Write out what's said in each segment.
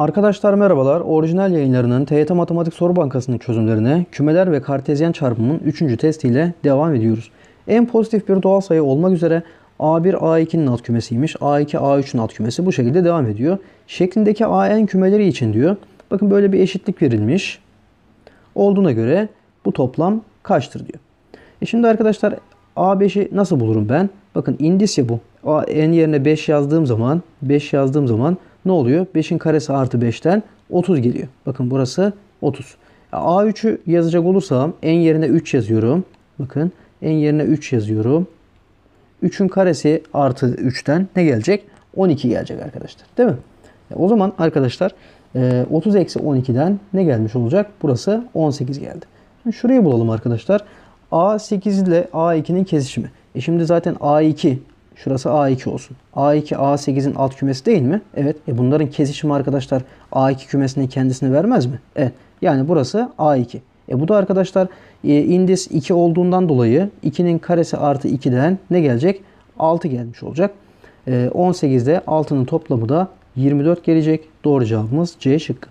Arkadaşlar merhabalar. Orijinal yayınlarının TYT Matematik Soru Bankası'nın çözümlerine kümeler ve kartezyen çarpımının 3. testiyle devam ediyoruz. En pozitif bir doğal sayı olmak üzere A1 A2'nin alt kümesiymiş. A2 A3'ün alt kümesi bu şekilde devam ediyor. Şeklindeki AN kümeleri için diyor. Bakın böyle bir eşitlik verilmiş. Olduğuna göre bu toplam kaçtır diyor. E şimdi arkadaşlar A5'i nasıl bulurum ben? Bakın indisya bu. A, n yerine 5 yazdığım zaman 5 yazdığım zaman ne oluyor? 5'in karesi artı 5'ten 30 geliyor. Bakın burası 30. A3'ü yazacak olursam n yerine 3 yazıyorum. Bakın n yerine 3 yazıyorum. 3'ün karesi artı 3'ten ne gelecek? 12 gelecek arkadaşlar. Değil mi? E, o zaman arkadaşlar 30 eksi 12'den ne gelmiş olacak? Burası 18 geldi. Şimdi şurayı bulalım arkadaşlar. A8 ile A2'nin kesişimi. E şimdi zaten A2 şurası A2 olsun. A2 A8'in alt kümesi değil mi? Evet. E bunların kesişimi arkadaşlar A2 kümesinin kendisini vermez mi? Evet. Yani burası A2. E bu da arkadaşlar e, indis 2 olduğundan dolayı 2'nin karesi artı 2'den ne gelecek? 6 gelmiş olacak. E, 18'de 6'nın toplamı da 24 gelecek. Doğru cevabımız C şıkkı.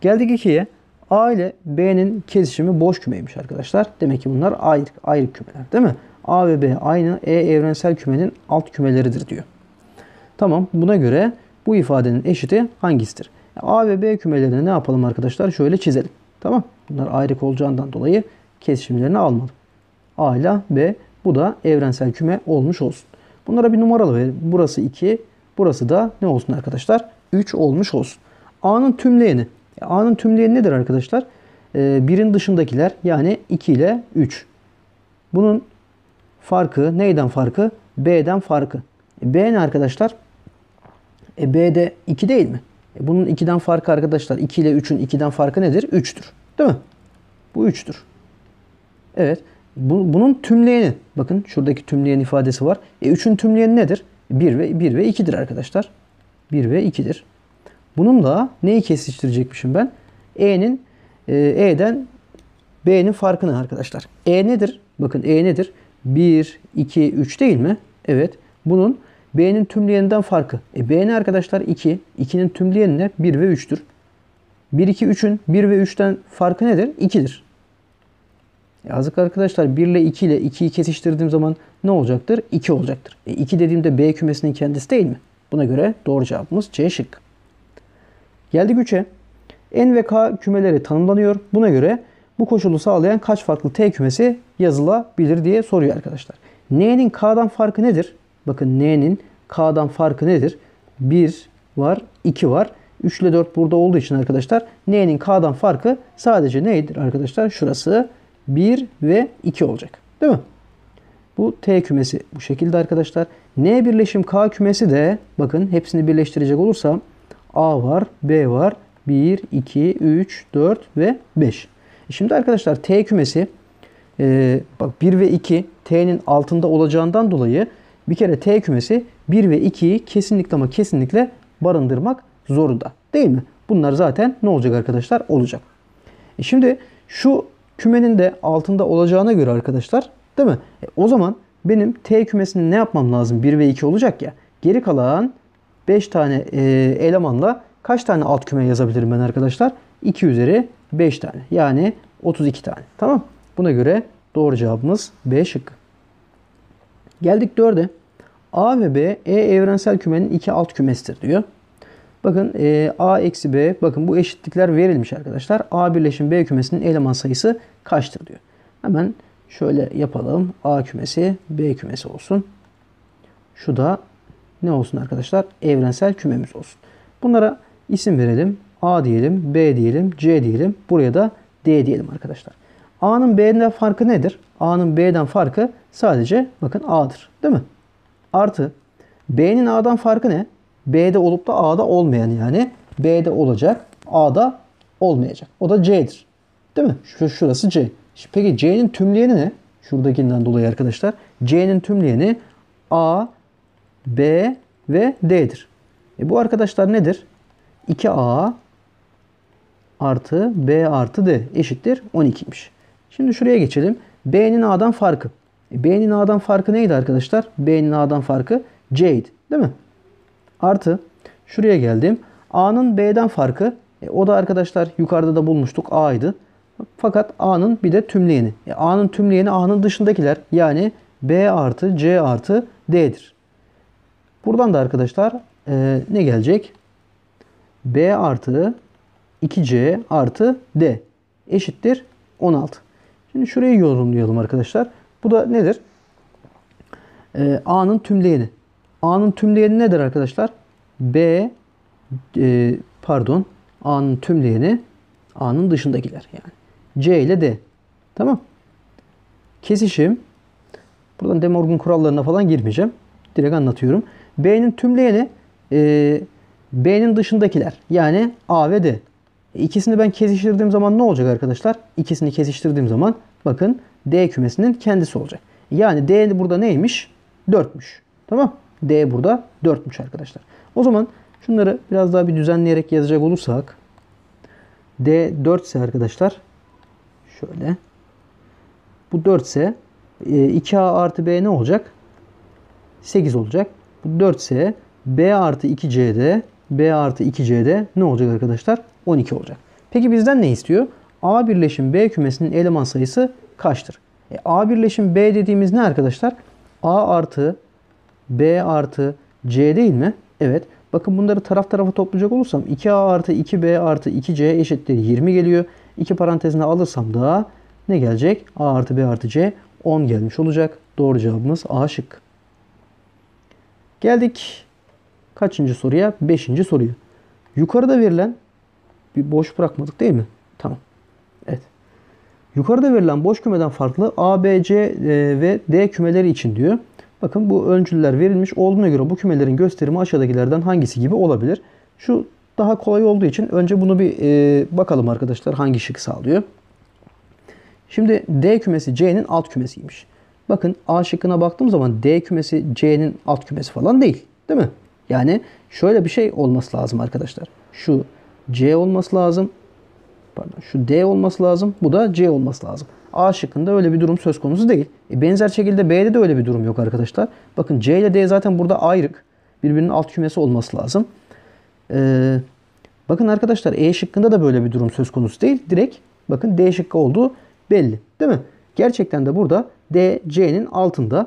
Geldik 2'ye. A ile B'nin kesişimi boş kümeymiş arkadaşlar. Demek ki bunlar ayrı, ayrı kümeler değil mi? A ve B aynı E evrensel kümenin alt kümeleridir diyor. Tamam buna göre bu ifadenin eşiti hangisidir? A ve B kümelerini ne yapalım arkadaşlar? Şöyle çizelim. Tamam. Bunlar ayrık olacağından dolayı kesişimlerini almadım. A ile B bu da evrensel küme olmuş olsun. Bunlara bir numaralı verin. Burası 2, burası da ne olsun arkadaşlar? 3 olmuş olsun. A'nın tümleyeni. A'nın tümleyeni nedir arkadaşlar? Ee, birin dışındakiler yani 2 ile 3. Bunun farkı neyden farkı? B'den farkı. E, B ne arkadaşlar? E, B'de 2 değil mi? E, bunun 2'den farkı arkadaşlar 2 ile 3'ün 2'den farkı nedir? 3'tür. Değil mi? Bu 3'tür. Evet. Bu, bunun tümleyeni. Bakın şuradaki tümleyen ifadesi var. E 3'ün tümleyeni nedir? 1 ve 1 ve 2'dir arkadaşlar. 1 ve 2'dir. Bununla neyi kesiştirecekmişim ben? E'nin e, E'den B'nin farkını arkadaşlar. E nedir? Bakın E nedir? 1, 2, 3 değil mi? Evet. Bunun B'nin tümleyeninden farkı. E B ne arkadaşlar? 2. 2'nin tümleyeni ne? 1 ve 3'tür. 1, 2, 3'ün 1 ve 3'ten farkı nedir? 2'dir. Yazık arkadaşlar 1 ile 2 ile 2'yi kesiştirdiğim zaman ne olacaktır? 2 olacaktır. E 2 dediğimde B kümesinin kendisi değil mi? Buna göre doğru cevabımız C şık. Geldik 3'e. N ve K kümeleri tanımlanıyor. Buna göre bu koşulu sağlayan kaç farklı T kümesi yazılabilir diye soruyor arkadaşlar. N'nin K'dan farkı nedir? Bakın N'nin K'dan farkı nedir? 1 var, 2 var. 3 ile 4 burada olduğu için arkadaşlar N'nin K'dan farkı sadece neydir arkadaşlar? Şurası 1 ve 2 olacak. Değil mi? Bu T kümesi bu şekilde arkadaşlar. N birleşim K kümesi de bakın hepsini birleştirecek olursam A var, B var. 1, 2, 3, 4 ve 5. Şimdi arkadaşlar T kümesi e, bak 1 ve 2 T'nin altında olacağından dolayı bir kere T kümesi 1 ve 2'yi kesinlikle ama kesinlikle barındırmak zorunda. Değil mi? Bunlar zaten ne olacak arkadaşlar? Olacak. E şimdi şu kümenin de altında olacağına göre arkadaşlar değil mi? E o zaman benim T kümesini ne yapmam lazım? 1 ve 2 olacak ya. Geri kalan 5 tane e, elemanla kaç tane alt küme yazabilirim ben arkadaşlar? 2 üzeri 5 tane. Yani 32 tane. Tamam. Buna göre doğru cevabımız B şıkkı. Geldik 4'e. A ve B E evrensel kümenin iki alt kümesidir diyor. Bakın e, A eksi B. Bakın bu eşitlikler verilmiş arkadaşlar. A birleşim B kümesinin eleman sayısı kaçtır diyor. Hemen şöyle yapalım. A kümesi B kümesi olsun. Şu da ne olsun arkadaşlar? Evrensel kümemiz olsun. Bunlara isim verelim. A diyelim, B diyelim, C diyelim. Buraya da D diyelim arkadaşlar. A'nın B'den farkı nedir? A'nın B'den farkı sadece bakın A'dır. Değil mi? Artı B'nin A'dan farkı ne? B'de olup da A'da olmayan yani. B'de olacak, A'da olmayacak. O da C'dir. Değil mi? Şurası C. Peki C'nin tümleyeni ne? Şuradakinden dolayı arkadaşlar. C'nin tümleyeni A, B ve D'dir. E bu arkadaşlar nedir? 2A artı B artı D eşittir 12'ymiş. Şimdi şuraya geçelim. B'nin A'dan farkı. B'nin A'dan farkı neydi arkadaşlar? B'nin A'dan farkı C'ydi. Değil mi? Artı şuraya geldim. A'nın B'den farkı e, o da arkadaşlar yukarıda da bulmuştuk A'ydı. Fakat A'nın bir de tümleyeni. E, A'nın tümleyeni A'nın dışındakiler yani B artı C artı D'dir. Buradan da arkadaşlar e, ne gelecek? B artı 2C artı D eşittir 16. Şimdi şurayı yorumlayalım arkadaşlar. Bu da nedir? Ee, A'nın tümleyeni. A'nın tümleyeni nedir arkadaşlar? B e, pardon A'nın tümleyeni A'nın dışındakiler yani. C ile D. Tamam. Kesişim. Buradan De Morgan kurallarına falan girmeyeceğim. Direkt anlatıyorum. B'nin tümleyeni e, B'nin dışındakiler. Yani A ve D. İkisini ben kesiştirdiğim zaman ne olacak arkadaşlar? İkisini kesiştirdiğim zaman bakın D kümesinin kendisi olacak. Yani D burada neymiş? 4'müş. Tamam. D burada 4'müş arkadaşlar. O zaman şunları biraz daha bir düzenleyerek yazacak olursak D 4 ise arkadaşlar şöyle bu 4 ise 2A artı B ne olacak? 8 olacak. Bu 4 ise B artı 2C'de B artı 2C'de ne olacak arkadaşlar? 12 olacak. Peki bizden ne istiyor? A birleşim B kümesinin eleman sayısı kaçtır? E, A birleşim B dediğimiz ne arkadaşlar? A artı B artı C değil mi? Evet. Bakın bunları taraf tarafa toplayacak olursam 2A artı 2B artı 2C eşittir 20 geliyor. İki parantezine alırsam da ne gelecek? A artı B artı C 10 gelmiş olacak. Doğru cevabımız A şık. Geldik kaçıncı soruya? Beşinci soruyu. Yukarıda verilen bir boş bırakmadık değil mi? Tamam. Evet. Yukarıda verilen boş kümeden farklı A, B, C e, ve D kümeleri için diyor. Bakın bu öncüller verilmiş olduğuna göre bu kümelerin gösterimi aşağıdakilerden hangisi gibi olabilir? Şu daha kolay olduğu için önce bunu bir e, bakalım arkadaşlar hangi şık sağlıyor. Şimdi D kümesi C'nin alt kümesiymiş. Bakın A şıkkına baktığım zaman D kümesi C'nin alt kümesi falan değil. Değil mi? Yani şöyle bir şey olması lazım arkadaşlar. Şu C olması lazım. Pardon, şu D olması lazım. Bu da C olması lazım. A şıkkında öyle bir durum söz konusu değil. E benzer şekilde B'de de öyle bir durum yok arkadaşlar. Bakın C ile D zaten burada ayrık. Birbirinin alt kümesi olması lazım. Ee, bakın arkadaşlar E şıkkında da böyle bir durum söz konusu değil. Direkt bakın D şıkkı olduğu belli. Değil mi? Gerçekten de burada D C'nin altında.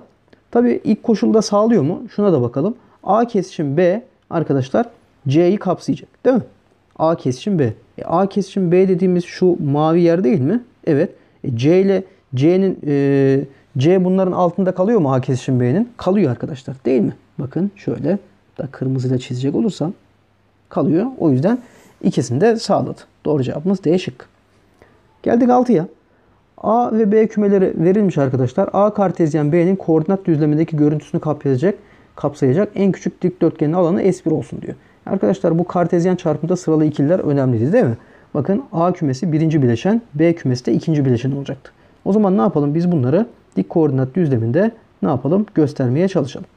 Tabi ilk koşulda sağlıyor mu? Şuna da bakalım. A kesişim B arkadaşlar C'yi kapsayacak. Değil mi? A kesişim B. E, A kesişim B dediğimiz şu mavi yer değil mi? Evet. E, C ile C'nin e, C bunların altında kalıyor mu A kesişim B'nin? Kalıyor arkadaşlar. Değil mi? Bakın şöyle da kırmızıyla çizecek olursam kalıyor. O yüzden ikisini de sağladı. Doğru cevabımız D şık. Geldik 6'ya. A ve B kümeleri verilmiş arkadaşlar. A kartezyen B'nin koordinat düzlemindeki görüntüsünü kapsayacak, kapsayacak en küçük dikdörtgenin alanı S1 olsun diyor. Arkadaşlar bu kartezyen çarpımda sıralı ikililer önemlidir değil mi? Bakın A kümesi birinci bileşen, B kümesi de ikinci bileşen olacaktı. O zaman ne yapalım? Biz bunları dik koordinat düzleminde ne yapalım? Göstermeye çalışalım.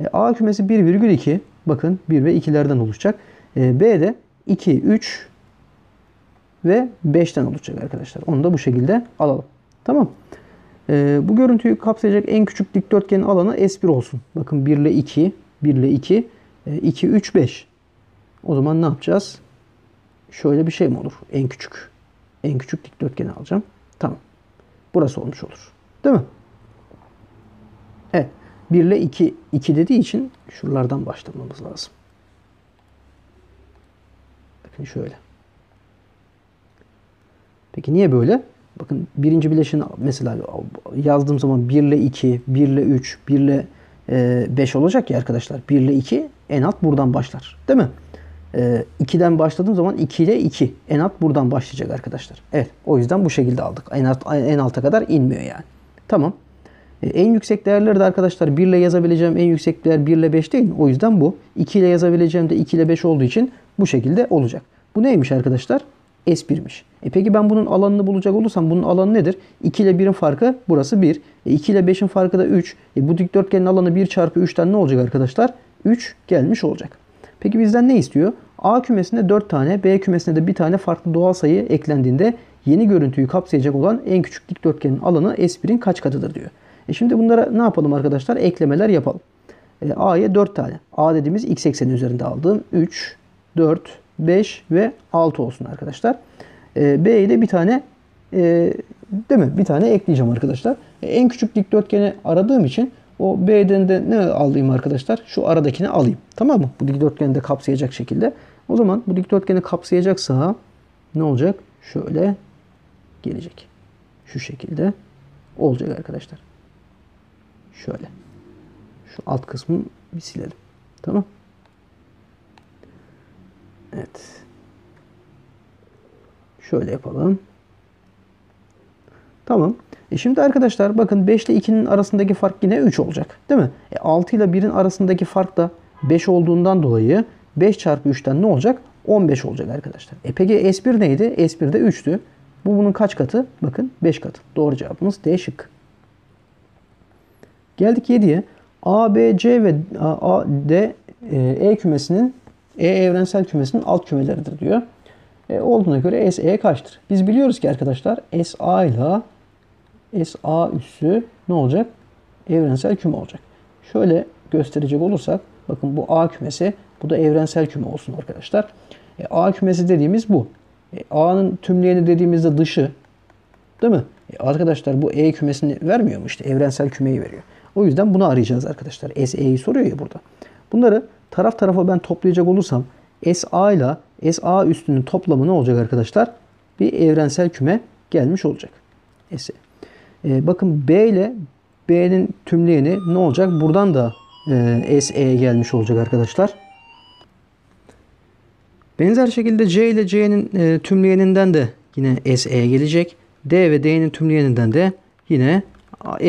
E, A kümesi 1,2 bakın 1 ve 2'lerden oluşacak. E, B de 2, 3 ve 5'ten oluşacak arkadaşlar. Onu da bu şekilde alalım. Tamam. E, bu görüntüyü kapsayacak en küçük dikdörtgenin alanı S1 olsun. Bakın 1 ile 2, 1 ile 2, 2, 3, 5. O zaman ne yapacağız? Şöyle bir şey mi olur? En küçük. En küçük dikdörtgeni alacağım. Tamam. Burası olmuş olur. Değil mi? Evet. 1 ile 2, 2 dediği için şuralardan başlamamız lazım. Bakın şöyle. Peki niye böyle? Bakın birinci bileşini mesela yazdığım zaman 1 ile 2, 1 ile 3, 1 ile 5 olacak ya arkadaşlar. 1 ile 2 en alt buradan başlar. Değil mi? 2'den başladığım zaman 2 ile 2 en alt buradan başlayacak arkadaşlar. Evet. O yüzden bu şekilde aldık. En, alt, en alta kadar inmiyor yani. Tamam. En yüksek değerleri de arkadaşlar 1 ile yazabileceğim en yüksek değer 1 ile 5 değil? O yüzden bu. 2 ile yazabileceğim de 2 ile 5 olduğu için bu şekilde olacak. Bu neymiş arkadaşlar? S1'miş. E peki ben bunun alanını bulacak olursam bunun alanı nedir? 2 ile 1'in farkı burası 1. E 2 ile 5'in farkı da 3. E bu dikdörtgenin alanı 1 çarpı 3'ten ne olacak arkadaşlar? 3 gelmiş olacak. Peki bizden ne istiyor? A kümesinde 4 tane, B kümesinde de bir tane farklı doğal sayı eklendiğinde yeni görüntüyü kapsayacak olan en küçük dikdörtgenin alanı S1'in kaç katıdır diyor. E şimdi bunlara ne yapalım arkadaşlar? Eklemeler yapalım. E, A'ya 4 tane. A dediğimiz x ekseni üzerinde aldığım 3, 4, 5 ve 6 olsun arkadaşlar. E, B'ye de bir tane e, değil mi? Bir tane ekleyeceğim arkadaşlar. E, en küçük dikdörtgeni aradığım için o B'den de ne alayım arkadaşlar? Şu aradakini alayım. Tamam mı? Bu dikdörtgeni de kapsayacak şekilde. O zaman bu dikdörtgeni kapsayacaksa ne olacak? Şöyle gelecek. Şu şekilde olacak arkadaşlar. Şöyle. Şu alt kısmı bir silelim. Tamam. Evet. Şöyle yapalım. Tamam. E şimdi arkadaşlar bakın 5 ile 2'nin arasındaki fark yine 3 olacak. Değil mi? E 6 ile 1'in arasındaki fark da 5 olduğundan dolayı 5 çarpı 3'ten ne olacak? 15 olacak arkadaşlar. E peki S1 neydi? S1 de 3'tü. Bu bunun kaç katı? Bakın 5 katı. Doğru cevabımız D şık. Geldik 7'ye. A, B, C ve A, D e, E kümesinin E evrensel kümesinin alt kümeleridir diyor. E, olduğuna göre SE kaçtır? Biz biliyoruz ki arkadaşlar SA ile SA üssü ne olacak? Evrensel küme olacak. Şöyle gösterecek olursak bakın bu A kümesi bu da evrensel küme olsun arkadaşlar. E, A kümesi dediğimiz bu. E, A'nın tümleyeni dediğimizde dışı değil mi? E, arkadaşlar bu E kümesini vermiyor mu? İşte evrensel kümeyi veriyor. O yüzden bunu arayacağız arkadaşlar. SE'yi soruyor ya burada. Bunları taraf tarafa ben toplayacak olursam SA ile SA üstünün toplamı ne olacak arkadaşlar? Bir evrensel küme gelmiş olacak. S. Ee, bakın B ile B'nin tümleyeni ne olacak? Buradan da e, SE gelmiş olacak arkadaşlar. Benzer şekilde C ile C'nin e, tümleyeninden de yine SE gelecek. D ve D'nin tümleyeninden de yine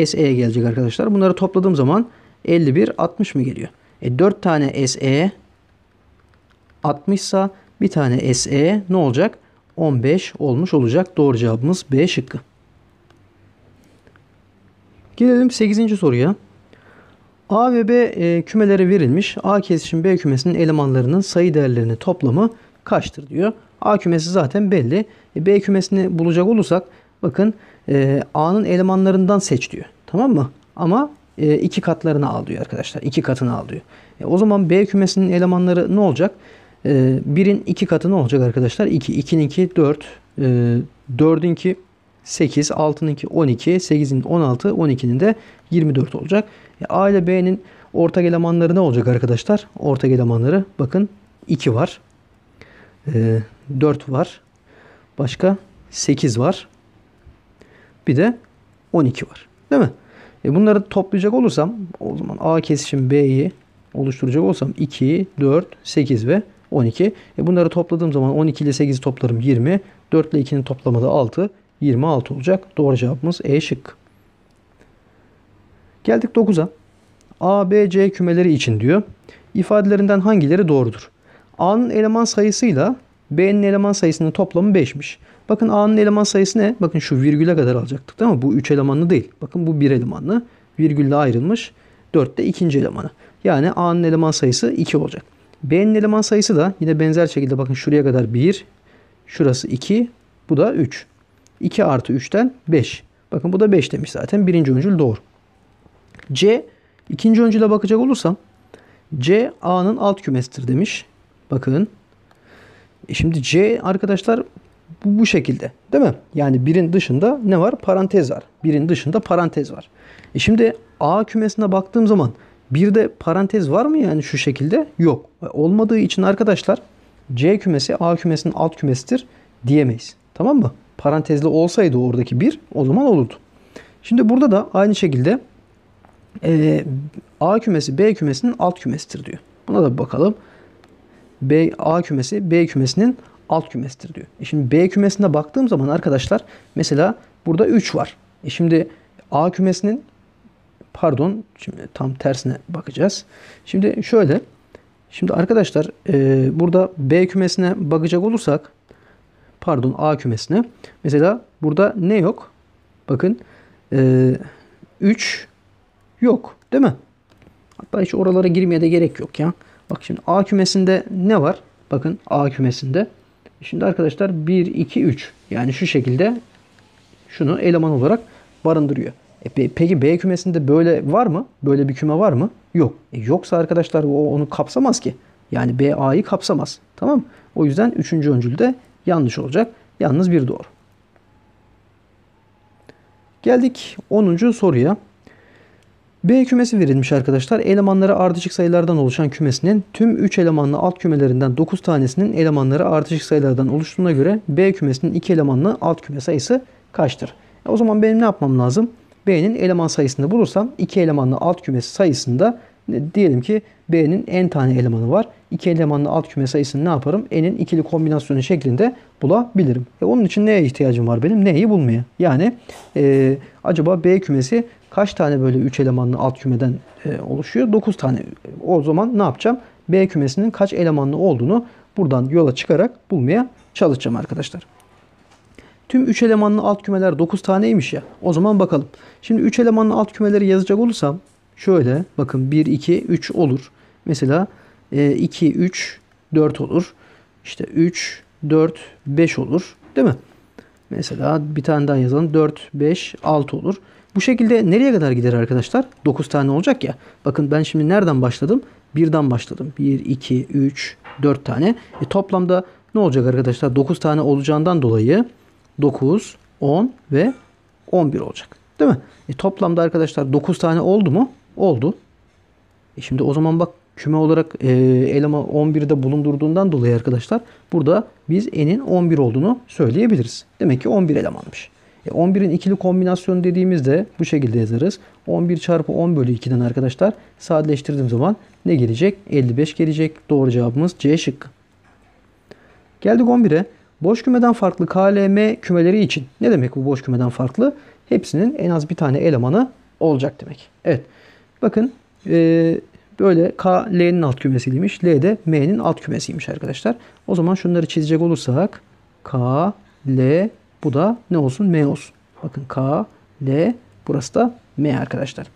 SE gelecek arkadaşlar. Bunları topladığım zaman 51 60 mı geliyor? E 4 tane SE 60 ise bir tane SE ne olacak? 15 olmuş olacak. Doğru cevabımız B şıkkı. Gelelim 8. soruya. A ve B e, kümeleri verilmiş. A kesişim B kümesinin elemanlarının sayı değerlerinin toplamı kaçtır diyor. A kümesi zaten belli. E, B kümesini bulacak olursak bakın e, A'nın elemanlarından seç diyor. Tamam mı? Ama e, iki katlarını al diyor arkadaşlar. İki katını al diyor. E, o zaman B kümesinin elemanları ne olacak? E, 1'in iki katı ne olacak arkadaşlar? 2. 2'nin 2 4. E, 4'ün 2 8. 6'nın 2 12. 8'in 16. 12'nin de 24 olacak. E, A ile B'nin ortak elemanları ne olacak arkadaşlar? Ortak elemanları bakın 2 var. E, 4 var. Başka 8 var. Bir de 12 var. Değil mi? E bunları toplayacak olursam o zaman A kesişim B'yi oluşturacak olsam 2, 4, 8 ve 12. E bunları topladığım zaman 12 ile 8'i toplarım 20. 4 ile 2'nin toplamı da 6. 26 olacak. Doğru cevabımız E şık. Geldik 9'a. A, B, C kümeleri için diyor. İfadelerinden hangileri doğrudur? A'nın eleman sayısıyla B'nin eleman sayısının toplamı 5'miş. Bakın A'nın eleman sayısı ne? Bakın şu virgüle kadar alacaktık değil mi? Bu 3 elemanlı değil. Bakın bu 1 elemanlı. Virgülle ayrılmış. 4 de ikinci elemanı. Yani A'nın eleman sayısı 2 olacak. B'nin eleman sayısı da yine benzer şekilde bakın şuraya kadar 1. Şurası 2. Bu da 3. 2 artı 3'ten 5. Bakın bu da 5 demiş zaten. Birinci öncül doğru. C ikinci öncüle bakacak olursam C A'nın alt kümesidir demiş. Bakın. E şimdi C arkadaşlar bu, bu şekilde değil mi? Yani birin dışında ne var? Parantez var. Birin dışında parantez var. E şimdi A kümesine baktığım zaman bir de parantez var mı yani şu şekilde? Yok. E olmadığı için arkadaşlar C kümesi A kümesinin alt kümesidir diyemeyiz. Tamam mı? Parantezli olsaydı oradaki bir o zaman olurdu. Şimdi burada da aynı şekilde e, A kümesi B kümesinin alt kümesidir diyor. Buna da bakalım. B A kümesi B kümesinin alt kümesidir diyor. E şimdi B kümesine baktığım zaman arkadaşlar mesela burada 3 var. E şimdi A kümesinin pardon şimdi tam tersine bakacağız. Şimdi şöyle şimdi arkadaşlar e, burada B kümesine bakacak olursak pardon A kümesine mesela burada ne yok? Bakın e, 3 yok değil mi? Hatta hiç oralara girmeye de gerek yok ya. Bak şimdi A kümesinde ne var? Bakın A kümesinde. Şimdi arkadaşlar 1, 2, 3. Yani şu şekilde şunu eleman olarak barındırıyor. E, peki B kümesinde böyle var mı? Böyle bir küme var mı? Yok. E, yoksa arkadaşlar o onu kapsamaz ki. Yani B A'yı kapsamaz. Tamam? O yüzden üçüncü öncül de yanlış olacak. Yalnız bir doğru. Geldik 10. soruya. B kümesi verilmiş arkadaşlar. Elemanları ardışık sayılardan oluşan kümesinin tüm 3 elemanlı alt kümelerinden 9 tanesinin elemanları ardışık sayılardan oluştuğuna göre B kümesinin 2 elemanlı alt küme sayısı kaçtır? E o zaman benim ne yapmam lazım? B'nin eleman sayısını bulursam 2 elemanlı alt kümesi sayısında diyelim ki B'nin n tane elemanı var. 2 elemanlı alt küme sayısını ne yaparım? N'in ikili kombinasyonu şeklinde bulabilirim. E onun için neye ihtiyacım var benim? Neyi bulmaya. Yani e, acaba B kümesi kaç tane böyle 3 elemanlı alt kümeden e, oluşuyor? 9 tane. O zaman ne yapacağım? B kümesinin kaç elemanlı olduğunu buradan yola çıkarak bulmaya çalışacağım arkadaşlar. Tüm 3 elemanlı alt kümeler 9 taneymiş ya. O zaman bakalım. Şimdi 3 elemanlı alt kümeleri yazacak olursam şöyle bakın 1, 2, 3 olur. Mesela 2, 3, 4 olur. İşte 3, 4, 5 olur. Değil mi? Mesela bir tane daha yazalım. 4, 5, 6 olur. Bu şekilde nereye kadar gider arkadaşlar? 9 tane olacak ya. Bakın ben şimdi nereden başladım? 1'den başladım. 1, 2, 3, 4 tane. E toplamda ne olacak arkadaşlar? 9 tane olacağından dolayı 9, 10 ve 11 olacak. Değil mi? E toplamda arkadaşlar 9 tane oldu mu? Oldu. E şimdi o zaman bak küme olarak e, eleman 11'de bulundurduğundan dolayı arkadaşlar burada biz n'in 11 olduğunu söyleyebiliriz. Demek ki 11 elemanmış. E 11'in ikili kombinasyonu dediğimizde bu şekilde yazarız. 11 çarpı 10 bölü 2'den arkadaşlar sadeleştirdiğim zaman ne gelecek? 55 gelecek. Doğru cevabımız C şıkkı. Geldik 11'e. Boş kümeden farklı KLM kümeleri için. Ne demek bu boş kümeden farklı? Hepsinin en az bir tane elemanı olacak demek. Evet. Bakın e, böyle K L'nin alt kümesiymiş. L de M'nin alt kümesiymiş arkadaşlar. O zaman şunları çizecek olursak K, L bu da ne olsun? M olsun. Bakın K, L burası da M arkadaşlar.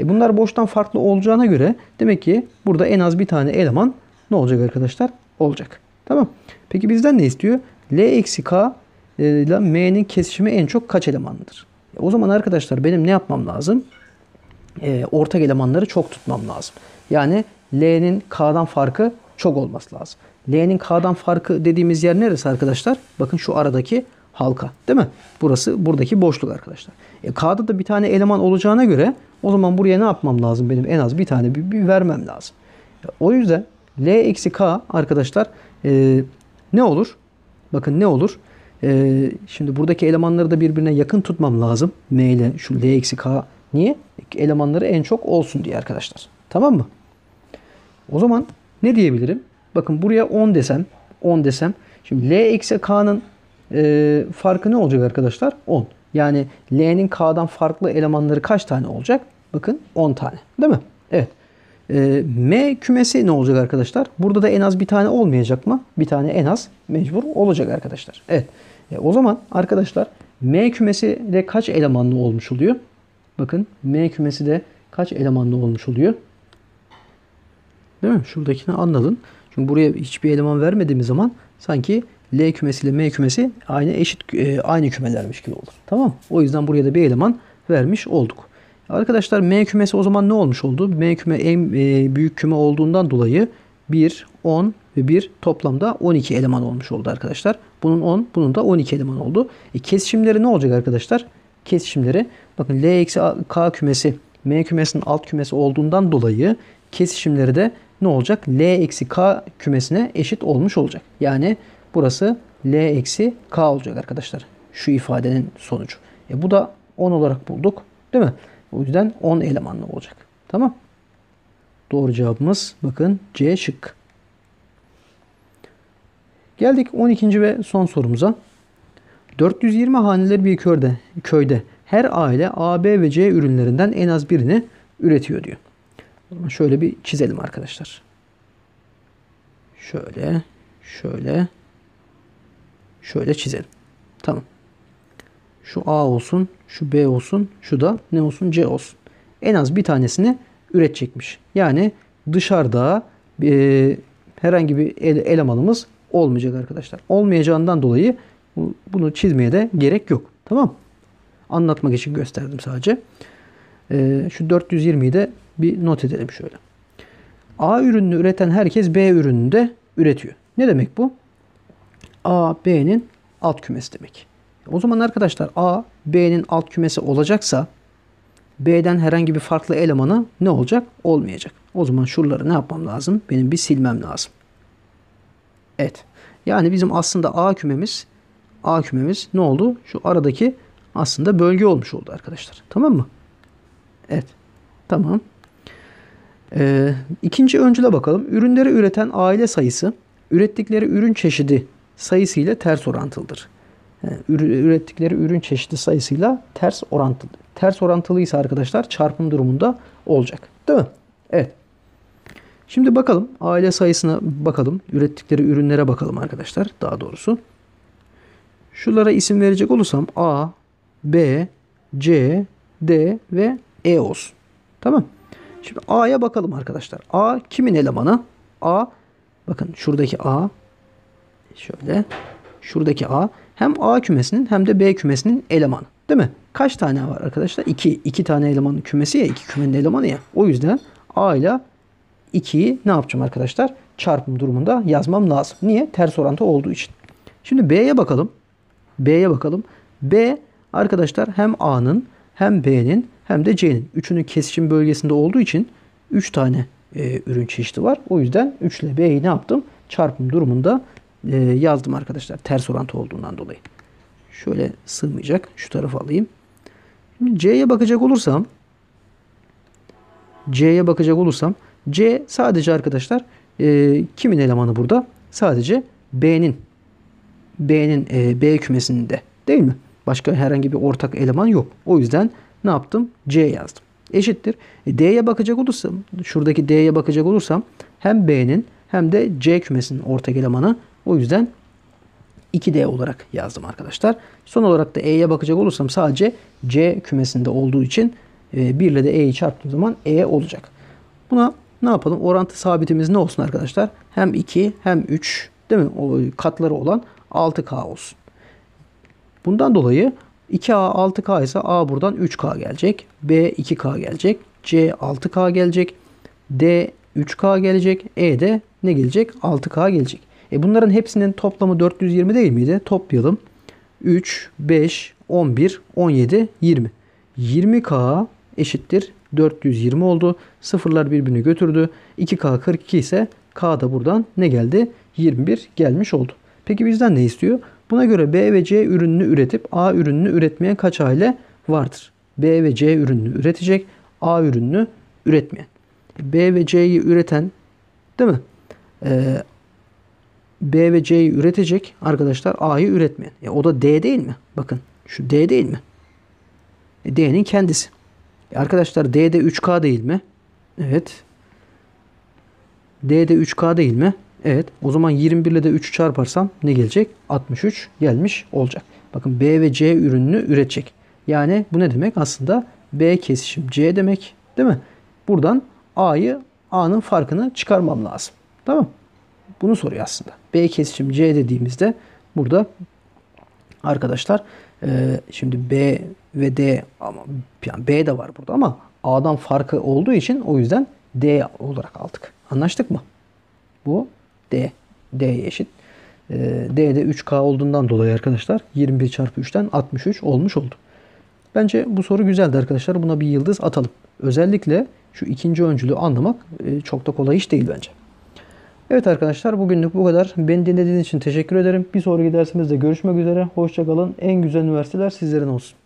E bunlar boştan farklı olacağına göre demek ki burada en az bir tane eleman ne olacak arkadaşlar? Olacak. Tamam. Peki bizden ne istiyor? L eksi K e, ile M'nin kesişimi en çok kaç elemanlıdır? E o zaman arkadaşlar benim ne yapmam lazım? E, ortak elemanları çok tutmam lazım. Yani L'nin K'dan farkı çok olması lazım. L'nin K'dan farkı dediğimiz yer neresi arkadaşlar? Bakın şu aradaki halka değil mi? Burası buradaki boşluk arkadaşlar. E, K'da da bir tane eleman olacağına göre o zaman buraya ne yapmam lazım? Benim en az bir tane bir, bir vermem lazım. E, o yüzden L eksi K arkadaşlar e, ne olur? Bakın ne olur? E, şimdi buradaki elemanları da birbirine yakın tutmam lazım. M ile şu L eksi K niye? Elemanları en çok olsun diye arkadaşlar. Tamam mı? O zaman ne diyebilirim? Bakın buraya 10 desem 10 desem. Şimdi L eksi K'nın e, farkı ne olacak arkadaşlar? 10. Yani L'nin K'dan farklı elemanları kaç tane olacak? Bakın 10 tane. Değil mi? Evet. E, M kümesi ne olacak arkadaşlar? Burada da en az bir tane olmayacak mı? Bir tane en az mecbur olacak arkadaşlar. Evet. E, o zaman arkadaşlar M kümesi de kaç elemanlı olmuş oluyor? Bakın M kümesi de kaç elemanlı olmuş oluyor? Değil mi? Şuradakini anladın. Çünkü buraya hiçbir eleman vermediğimiz zaman sanki L kümesi ile M kümesi aynı eşit e, aynı kümelermiş gibi olur. Tamam? O yüzden buraya da bir eleman vermiş olduk. Arkadaşlar M kümesi o zaman ne olmuş oldu? M küme en e, büyük küme olduğundan dolayı 1, 10 ve 1 toplamda 12 eleman olmuş oldu arkadaşlar. Bunun 10, bunun da 12 eleman oldu. E, kesişimleri ne olacak arkadaşlar? Kesişimleri bakın L eksi K kümesi M kümesinin alt kümesi olduğundan dolayı kesişimleri de ne olacak? L eksi K kümesine eşit olmuş olacak. Yani burası L eksi K olacak arkadaşlar. Şu ifadenin sonucu. E bu da 10 olarak bulduk. Değil mi? O yüzden 10 elemanlı olacak. Tamam. Doğru cevabımız bakın C şık. Geldik 12. ve son sorumuza. 420 haneleri bir köyde, köyde her aile A, B ve C ürünlerinden en az birini üretiyor diyor. O şöyle bir çizelim arkadaşlar. Şöyle, şöyle, şöyle çizelim. Tamam. Şu A olsun, şu B olsun, şu da ne olsun? C olsun. En az bir tanesini üretecekmiş. Yani dışarıda e, herhangi bir elemanımız olmayacak arkadaşlar. Olmayacağından dolayı bunu çizmeye de gerek yok. Tamam Anlatmak için gösterdim sadece. E, şu 420'yi de bir not edelim şöyle. A ürününü üreten herkes B ürününü de üretiyor. Ne demek bu? A, B'nin alt kümesi demek. O zaman arkadaşlar A, B'nin alt kümesi olacaksa B'den herhangi bir farklı elemanı ne olacak? Olmayacak. O zaman şuraları ne yapmam lazım? Benim bir silmem lazım. Evet. Yani bizim aslında A kümemiz A kümemiz ne oldu? Şu aradaki aslında bölge olmuş oldu arkadaşlar. Tamam mı? Evet. Tamam. Ee, ikinci öncüle bakalım. Ürünleri üreten aile sayısı ürettikleri ürün çeşidi sayısıyla ters orantılıdır. Yani ürettikleri ürün çeşidi sayısıyla ters orantılı. Ters orantılıysa arkadaşlar çarpım durumunda olacak. Değil mi? Evet. Şimdi bakalım aile sayısına bakalım. Ürettikleri ürünlere bakalım arkadaşlar daha doğrusu. Şulara isim verecek olursam A, B, C, D ve E olsun. Tamam. Şimdi A'ya bakalım arkadaşlar. A kimin elemanı? A bakın şuradaki A şöyle şuradaki A hem A kümesinin hem de B kümesinin elemanı. Değil mi? Kaç tane var arkadaşlar? 2. 2 tane elemanın kümesi ya. 2 kümenin elemanı ya. O yüzden A ile 2'yi ne yapacağım arkadaşlar? Çarpım durumunda yazmam lazım. Niye? Ters orantı olduğu için. Şimdi B'ye bakalım. B'ye bakalım. B arkadaşlar hem A'nın hem B'nin hem de C'nin. Üçünün kesişim bölgesinde olduğu için 3 tane e, ürün çeşidi var. O yüzden 3 ile B'yi ne yaptım? Çarpım durumunda e, yazdım arkadaşlar. Ters orantı olduğundan dolayı. Şöyle sığmayacak. Şu tarafa alayım. Şimdi C'ye bakacak olursam C'ye bakacak olursam C sadece arkadaşlar e, kimin elemanı burada? Sadece B'nin B'nin e, B kümesinde değil mi? Başka herhangi bir ortak eleman yok. O yüzden ne yaptım? C yazdım. Eşittir. E, D'ye bakacak olursam, şuradaki D'ye bakacak olursam hem B'nin hem de C kümesinin ortak elemanı. O yüzden 2D olarak yazdım arkadaşlar. Son olarak da E'ye bakacak olursam sadece C kümesinde olduğu için 1 ile de E'yi çarptığım zaman E olacak. Buna ne yapalım? Orantı sabitimiz ne olsun arkadaşlar? Hem 2 hem 3 değil mi? O katları olan 6K olsun. Bundan dolayı 2A 6K ise A buradan 3K gelecek. B 2K gelecek. C 6K gelecek. D 3K gelecek. E de ne gelecek? 6K gelecek. E bunların hepsinin toplamı 420 değil miydi? Toplayalım. 3, 5, 11, 17, 20. 20K eşittir 420 oldu. Sıfırlar birbirini götürdü. 2K 42 ise K da buradan ne geldi? 21 gelmiş oldu. Peki bizden ne istiyor? Buna göre B ve C ürününü üretip A ürününü üretmeyen kaç aile vardır? B ve C ürününü üretecek, A ürününü üretmeyen. B ve C'yi üreten değil mi? Ee, B ve C'yi üretecek arkadaşlar A'yı üretmeyen. E, o da D değil mi? Bakın şu D değil mi? E, D'nin kendisi. E, arkadaşlar D'de 3K değil mi? Evet. D'de 3K değil mi? Evet. O zaman 21 ile de 3 çarparsam ne gelecek? 63 gelmiş olacak. Bakın B ve C ürününü üretecek. Yani bu ne demek? Aslında B kesişim C demek. Değil mi? Buradan A'yı A'nın farkını çıkarmam lazım. Tamam Bunu soruyor aslında. B kesişim C dediğimizde burada arkadaşlar e, şimdi B ve D ama yani B de var burada ama A'dan farkı olduğu için o yüzden D olarak aldık. Anlaştık mı? Bu D. D'ye eşit. E, D'de 3K olduğundan dolayı arkadaşlar 21 çarpı 3'ten 63 olmuş oldu. Bence bu soru güzeldi arkadaşlar. Buna bir yıldız atalım. Özellikle şu ikinci öncülü anlamak e, çok da kolay iş değil bence. Evet arkadaşlar bugünlük bu kadar. Beni dinlediğiniz için teşekkür ederim. Bir sonraki dersimizde görüşmek üzere. Hoşçakalın. En güzel üniversiteler sizlerin olsun.